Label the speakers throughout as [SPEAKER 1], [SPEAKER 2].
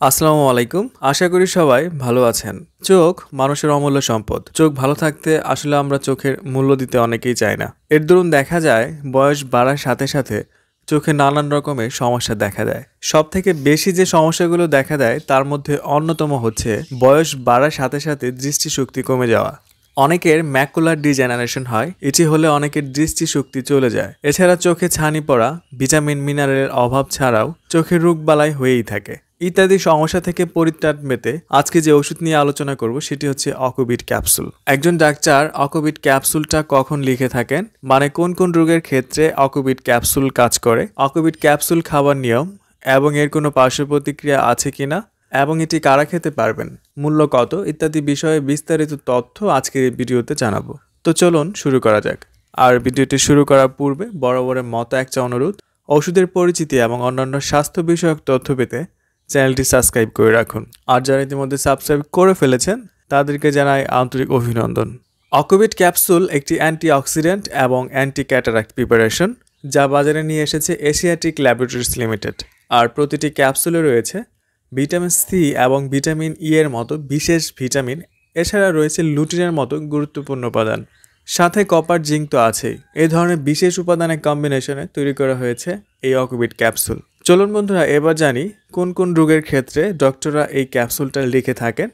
[SPEAKER 1] আসসালামু আলাইকুম। আশা করি সবাই ভালো আছেন। চোখ মানুষের অমূল্য সম্পদ। চোখ ভালো থাকতে আসলে আমরা চোখের মূল্য দিতে অনেকেই চাই না। এর দরুন দেখা যায়, বয়স বাড়ার সাথে সাথে চোখে নানান রকমের সমস্যা দেখা দেয়। সব থেকে বেশি যে সমস্যাগুলো দেখা দেয়, তার মধ্যে অন্যতম হচ্ছে বয়স বাড়ার সাথে সাথে দৃষ্টিশক্তি কমে যাওয়া। অনেকের ম্যাকুলার ডিজেনারেশন হয়, এটি হলে অনেকের দৃষ্টিশক্তি চলে যায়। এছাড়া চোখে ছানি পড়া, ভিটামিন মিনারেলের অভাব ছাড়াও চোখের রোগবালাই হয়েই থাকে। ইত্যাদি সমস্যা থেকে পরিত্রাণ পেতে আজকে যে ওষুধ নিয়ে আলোচনা করব সেটি হচ্ছে অকোবিট ক্যাপসুল। একজন ডাক্তার অকোবিট ক্যাপসুলটা কখন লিখে থাকেন? মানে কোন কোন রোগের ক্ষেত্রে অকোবিট ক্যাপসুল কাজ করে? অকোবিট ক্যাপসুল খাবার নিয়ম এবং এর কোনো পার্শ্ব প্রতিক্রিয়া আছে কিনা? এবং এটি কারা খেতে পারবেন, মূল্য কত, ইত্যাদি বিষয়ে বিস্তারিত তথ্য আজকের এই ভিডিওতে জানাব। তো চলুন শুরু করা যাক। আর ভিডিওটি শুরু করার পূর্বে বড় মতো একটা অনুরোধ, ওষুধের পরিচিতি এবং অন্যান্য স্বাস্থ্য বিষয়ক তথ্য পেতে চ্যানেলটি সাবস্ক্রাইব করে রাখুন। আর যারা ইতিমধ্যে সাবস্ক্রাইব করে ফেলেছেন, তাদেরকে জানাই আন্তরিক অভিনন্দন। অকোভিড ক্যাপসুল একটি অ্যান্টিঅক্সিডেন্ট এবং অ্যান্টি ক্যাটারাক্ট প্রিপারেশন, যা বাজারে নিয়ে এসেছে এশিয়াটিক ল্যাবরেটরিজ লিমিটেড। আর প্রতিটি ক্যাপসুলে রয়েছে ভিটামিন সি এবং ভিটামিন ই এর মতো বিশেষ ভিটামিন, এছাড়া রয়েছে লুটিনের মতো গুরুত্বপূর্ণ উপাদান। সাথে কপার জিঙ্ক তো আছেই। এই ধরনের বিশেষ উপাদানের কম্বিনেশনে তৈরি করা হয়েছে এই অকুবিট ক্যাপসুল চলুন বন্ধুরা, এবার জানি কোন কোন রোগের ক্ষেত্রে ডক্টররা এই ক্যাপসুলটা লিখে থাকেন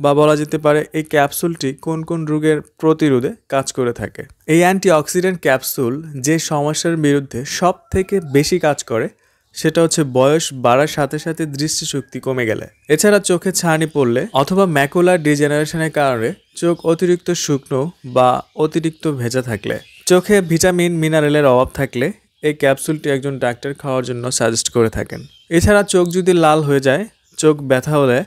[SPEAKER 1] বা বলা যেতে পারে এই ক্যাপসুলটি কোন কোন রোগের প্রতিরোধে কাজ করে থাকে। এই অ্যান্টিঅক্সিডেন্ট ক্যাপসুল যে সমস্যার বিরুদ্ধে সব থেকে বেশি কাজ করে সেটা হচ্ছে বয়স বাড়ার সাথে সাথে দৃষ্টিশক্তি কমে গেলে। এছাড়া চোখে ছানি পড়লে অথবা ম্যাকুলার ডিজেনারেশনের কারণে চোখ অতিরিক্ত শুকনো বা অতিরিক্ত ভেজা থাকলে। চোখে ভিটামিন, মিনারেলের অভাব থাকলে এই ক্যাপসুলটি একজন ডাক্তার খাওয়ার জন্য সাজেস্ট করে থাকেন। এছাড়া চোখ যদি লাল হয়ে যায়, চোখ ব্যথা হলে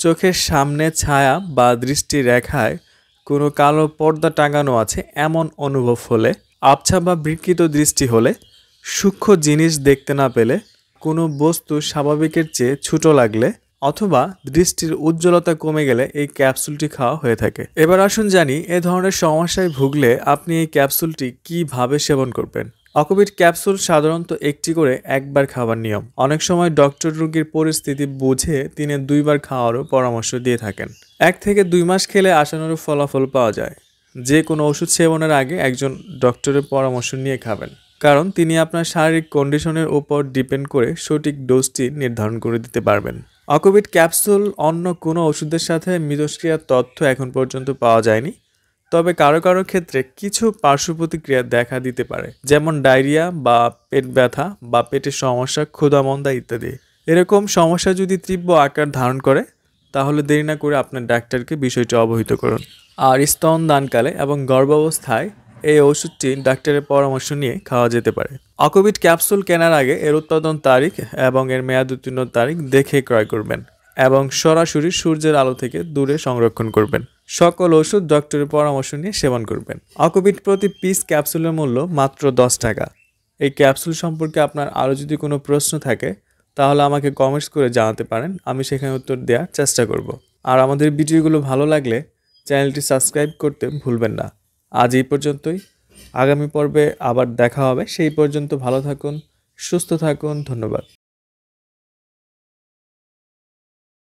[SPEAKER 1] চোখের সামনে ছায়া বা দৃষ্টি রেখায় কোনো কালো পর্দা টাঙানো আছে এমন অনুভব হলে, আবছা বা বিকৃত দৃষ্টি হলে সূক্ষ্ম জিনিস দেখতে না পেলে কোনো বস্তু স্বাভাবিকের চেয়ে ছোট লাগলে অথবা দৃষ্টির উজ্জ্বলতা কমে গেলে এই ক্যাপসুলটি খাওয়া হয়ে থাকে। এবার আসুন জানি এ ধরনের সমস্যায় ভুগলে আপনি এই ক্যাপসুলটি কীভাবে সেবন করবেন। অকোভিড ক্যাপসুল সাধারণত একটি করে একবার খাওয়ার নিয়ম। অনেক সময় ডক্টর রোগীর পরিস্থিতি বুঝে তিনি দুইবার খাওয়ারও পরামর্শ দিয়ে থাকেন। এক থেকে দুই মাস খেলে আসানোর ফলাফল পাওয়া যায়। যে কোনো ওষুধ সেবনের আগে একজন ডক্টরের পরামর্শ নিয়ে খাবেন। কারণ তিনি আপনার শারীরিক কন্ডিশনের ওপর ডিপেন্ড করে সঠিক ডোজটি নির্ধারণ করে দিতে পারবেন। অকোভিড ক্যাপসুল অন্য কোনো ওষুধের সাথে মিথস্ক্রিয়ার তথ্য এখন পর্যন্ত পাওয়া যায়নি, তবে কারও কারও ক্ষেত্রে কিছু পার্শ্ব প্রতিক্রিয়া দেখা দিতে পারে, যেমন ডায়রিয়া বা পেট ব্যথা বা পেটের সমস্যা, ক্ষুধামন্দা ইত্যাদি। এরকম সমস্যা যদি তীব্র আকার ধারণ করে, তাহলে দেরি না করে আপনার ডাক্তারকে বিষয়টি অবহিত করুন। আর স্তন দানকালে এবং গর্ভাবস্থায় এই ওষুধটি ডাক্তারের পরামর্শ নিয়ে খাওয়া যেতে পারে। অকোভিড ক্যাপসুল কেনার আগে এর উৎপাদন তারিখ এবং এর মেয়াদ উত্তীর্ণ তারিখ দেখে ক্রয় করবেন এবং সরাসরি সূর্যের আলো থেকে দূরে সংরক্ষণ করবেন। সকল ওষুধ ডক্টরের পরামর্শ নিয়ে সেবন করবেন। অকোভিড প্রতি পিস ক্যাপসুলের মূল্য মাত্র দশ টাকা। এই ক্যাপসুল সম্পর্কে আপনার আরও যদি কোনো প্রশ্ন থাকে, তাহলে আমাকে কমেন্টস করে জানাতে পারেন। আমি সেখানে উত্তর দেওয়ার চেষ্টা করব। আর আমাদের ভিডিওগুলো ভালো লাগলে চ্যানেলটি সাবস্ক্রাইব করতে ভুলবেন না। আজ এই পর্যন্তই। আগামী পর্বে আবার দেখা হবে। সেই পর্যন্ত ভালো থাকুন, সুস্থ থাকুন। ধন্যবাদ।